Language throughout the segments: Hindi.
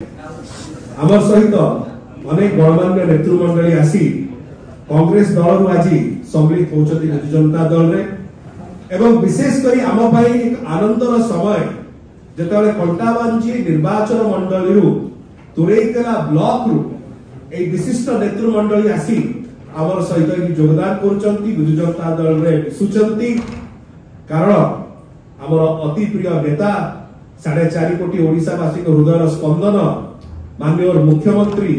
आम सहित अनेक गणमान्य नेतृमंडली आसी কংগ্রেস দলর আজি সম্মিলিত হচ্ছেন বিজু জনতা দলরে এবং বিশেষ করে আম এক আনন্দর সময় যেতবে কণ্টাবাঞ্জি নির্বাচন মন্ডলী তুরেইকেলা ব্লক রু এই বিশিষ্ট নেতৃমন্ডলী আসি আমার সহিত এটি যোগদান করছেন বিজু জনতা দলরে মিশুচার কারণ আমার অতি প্রিয় নেতা সাড়ে চারি কোটি ওড়িশাবাসী হৃদয়র স্পন্দন মাননীয় মুখ্যমন্ত্রী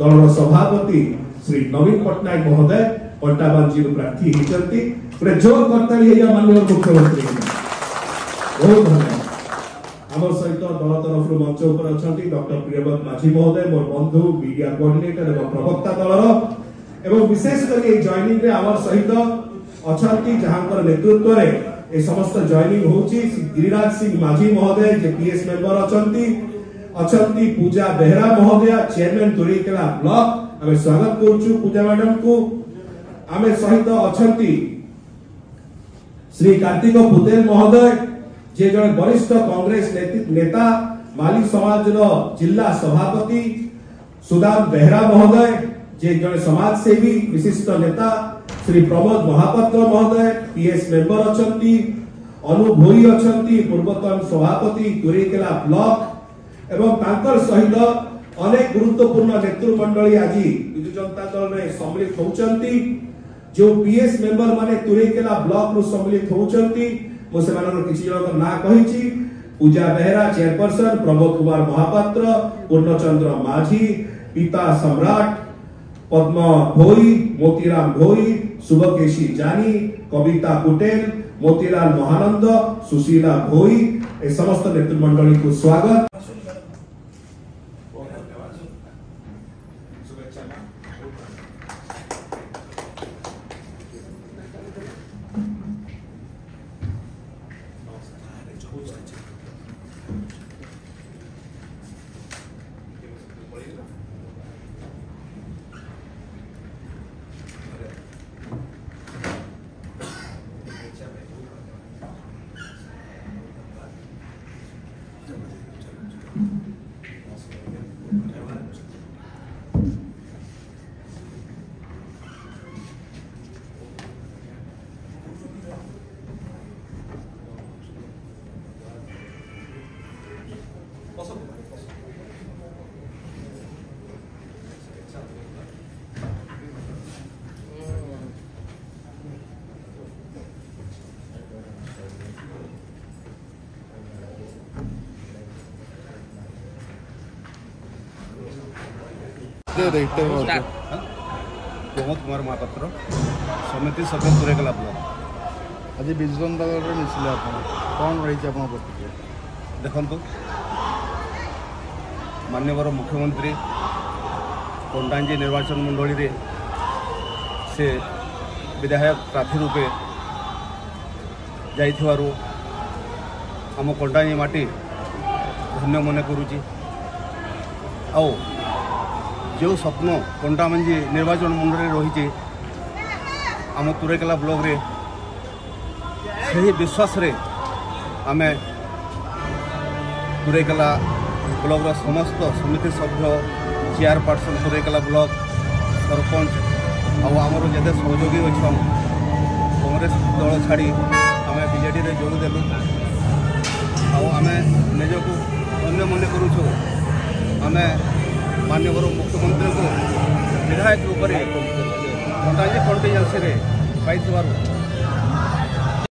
দলর সভাপতি শ্রী নবীন পট্টনাক মহোদয় পট্টাবাঞ্জীর প্রার্থী হয়েছেন গোটে জোর করতালি হয়ে মাননীয় মুখ্যমন্ত্রী ବହୁତ ଧନ୍ୟବାଦ ଆମ ସହିତ ଦଳ ତରଫରୁ ମଞ୍ଚ ଉପରେ ଅଛନ୍ତି ଡକ୍ଟର ପ୍ରିୟବତ ମାଝୀ ମହୋଦୟ ମୋର ବନ୍ଧୁ ମିଡିଆ କୋର୍ଡିନେଟର ଏବଂ ପ୍ରବକ୍ତା ଦଳର ଏବଂ ବିଶେଷ କରି ଏହି ଜଏନିଂରେ ଆମର ସହିତ ଅଛନ୍ତି ଯାହାଙ୍କର ନେତୃତ୍ୱରେ ए समस्त जॉइनिंग होची गिरिराज सिंह माझी महोदय जे पीएस मेंबर अछंती अछंती पूजा बेहरा महोदय चेयरमैन तुरीकला ब्लॉक हमें स्वागत करछु पूजा मैडम को हमें सहित अछंती श्री कार्तिक पुतेल महोदय जे जन वरिष्ठ कांग्रेस नेता माली समाज रो जिला सभापति सुदाम बेहरा महोदय जे जन समाज सेवी विशिष्ट नेता श्री प्रमोद महापात्र महोदय पीएस मेंबर अच्छा अनु भोई अच्छा पूर्वतन सभापति तुरेकेला ब्लक एवं सहित अनेक गुरुत्वपूर्ण नेतृमंडली आज विजु जनता दल में सम्मिलित होती जो पीएस मेंबर माने तुरेकेला ब्लक रु सम्मिलित होती मुझे किसी जन ना कही पूजा बेहरा चेयरपर्सन प्रमोद कुमार महापात्र पूर्णचंद्र माझी पिता सम्राट पद्म भोई मोतीराम भोई शुभकेशी जानी कविता पुटेल मोतीलाल महानंद सुशीला भोई समस्त नेतृमंडल को स्वागत পছন্দ প্রমোদ কুমার মহাপাত্র সমিতি সফল সুরেখা লাভলা আজ বিজু জনতা দলরে মিশিলে আপনার কম রয়েছে আপনার প্রতিক্রিয়া দেখুন ମାନ୍ୟବର ମୁଖ୍ୟମନ୍ତ୍ରୀ କଣ୍ଟାଞ୍ଜି ନିର୍ବାଚନ ମଣ୍ଡଳୀରେ ସେ ବିଧାୟକ ପ୍ରାର୍ଥୀ ରୂପେ ଯାଇଥିବାରୁ ଆମ କଣ୍ଟାଞ୍ଜି ମାଟି ଧନ୍ୟ ମନେ କରୁଛି ଆଉ ଯେଉଁ ସ୍ୱପ୍ନ କଣ୍ଟାମଞ୍ଜି ନିର୍ବାଚନ ମଣ୍ଡଳୀରେ ରହିଛି ଆମ ତୁରେକେଲା ବ୍ଲକରେ ସେହି ବିଶ୍ୱାସରେ ଆମେ ତୁରେକେଲା ବ୍ଲକର ସମସ୍ତ ସମିତି ସଭ୍ୟ ଚେୟାରପର୍ସନ୍ ସରେଇକଲା ବ୍ଲକ ସରପଞ୍ଚ ଆଉ ଆମର ଯେତେ ସହଯୋଗୀ ଅଛନ୍ କଂଗ୍ରେସ ଦଳ ଛାଡ଼ି ଆମେ ବିଜେଡ଼ିରେ ଯୋଗ ଦେଲୁ ଆଉ ଆମେ ନିଜକୁ ଧନ୍ୟ ମନେ କରୁଛୁ ଆମେ ମାନ୍ୟବର ମୁଖ୍ୟମନ୍ତ୍ରୀଙ୍କୁ ବିଧାୟକ ରୂପରେ ଘଣ୍ଟାଞ୍ଜି କଣ୍ଟିଜେନ୍ସିରେ ପାଇଥିବାରୁ